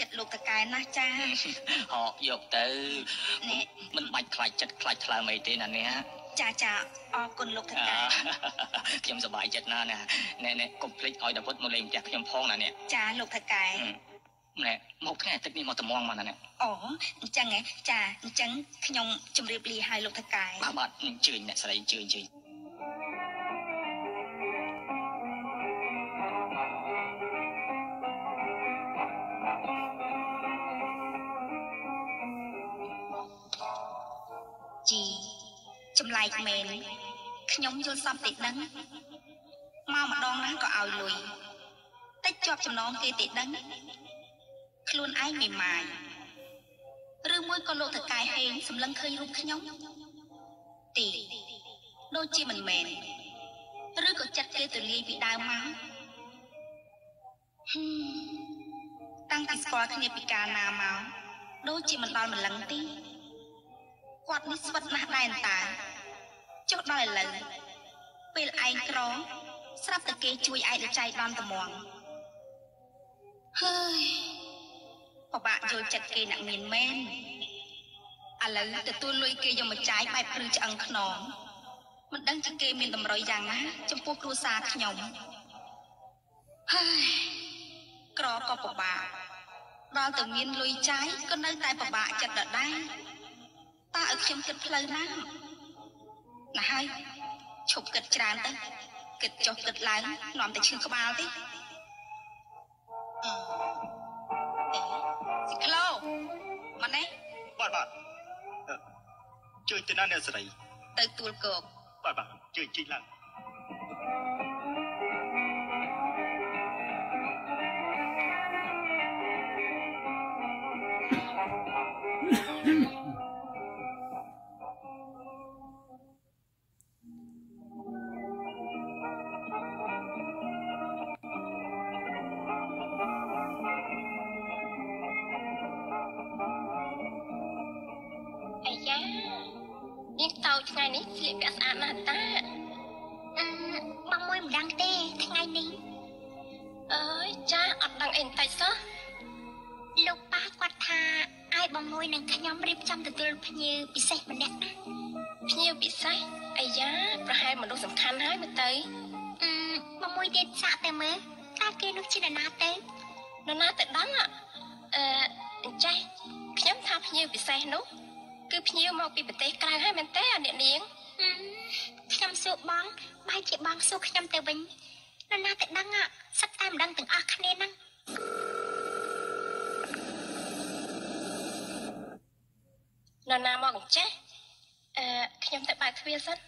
ចិត្តលោកតកែណាស់ចាហកយកទៅនេះមិនបាច់ខ្លាចចិត្តខ្លាចថ្លើមអីទេណានេះចាចាអរគុណលោកតកែខ្ញុំសប្បាយចិត្តណាស់ណាណែណែកុំភ្លេចឲ្យដាវុធមកលេងផ្ទះខ្ញុំផងណានេះចាលោកតកែណែមកថ្ងៃអាទិត្យនេះមកត្មងមកណានេះអូអញ្ចឹងហ៎ចាអញ្ចឹងខ្ញុំជម្រាបលាឲ្យលោកតកែបាទបាទអញ្ជើញអ្នកស្រីអញ្ជើញអញ្ជើញ ចម្លែកមែនខ្ញុំយល់សពតិដឹងមកម្ដងណាក៏ឲ្យលុយតិចជាប់ចំណងគេតិដឹងខ្លួនឯងមិនម៉ាយឬមួយក៏លោកតកែហេងសម្លឹងឃើញរូបខ្ញុំទីដូចជាមិនមែនឬក៏ចិត្តគេទៅលាយពីដើមមកហឹមតាំងពីស្គាល់គ្នាពីកាលណាមកដូចជាមិនដល់ម្លឹងទេគាត់នេះស្វិតណាស់ដែរតើ ចុះដល់ឥឡូវពេលឯងក្រស្រាប់តែគេជួយឯងទៅចៃដន្យត្មងហើយពិបាកយល់ចិត្តគេអ្នកមានមែនឥឡូវទទួលលុយគេយកមកចាយបែបព្រឺឆ្អឹងខ្នងមិនដឹងជាគេមានតម្រុយយ៉ាងណា ចំពោះគ្រួសារខ្ញុំហើយក្រក៏ពិបាកដល់តែមានលុយចាយក៏នៅតែពិបាកចិត្តដដែលតើឲ្យខ្ញុំគិតផ្លូវណា ណាហើយឈប់គិតច្រើនទៅគិតចុះគិតឡើងនាំតែឈឺក្បាលទេអឺអេស៊ីក្លូមកនេះបាទបាទអឺជួយទៅណាអ្នកស្រីទៅទួលគោកបាទបាទជួយជីកឡើង យ៉ានាងតោថ្ងៃនេះស្លៀកពាក់ស្អាតណាស់តាអឺបងមួយមិនដឹងទេថ្ងៃនេះអើយចាអត់ដឹងអីបន្តិចសោះលោកប៉ាគាត់ថាឲ្យបងមួយនិងខ្ញុំរៀបចំទទួលភ្ញៀវពិសេសម្នាក់ណាភ្ញៀវពិសេសអាយ៉ាប្រហែលមនុស្សសំខាន់ហើយមើលទៅអឺបងមួយទៀតសាក់តែមើលតើគេនោះជានរណាទៅនរណាទៅដឹងអអឺអញ្ចេះខ្ញុំថាភ្ញៀវពិសេសនោះ គឺភ្ញៀវមកពីប្រទេសក្រៅហើយមែនទេអាអ្នកនាងអឺខ្ញុំសួរបងបែរជាបងសួរខ្ញុំទៅវិញនរណាទៅដឹងអសិតតែមិនដឹងទាំងអស់គ្នាហ្នឹងនរណាមកអញ្ចេះអឺខ្ញុំទៅបើកទ្វារសិន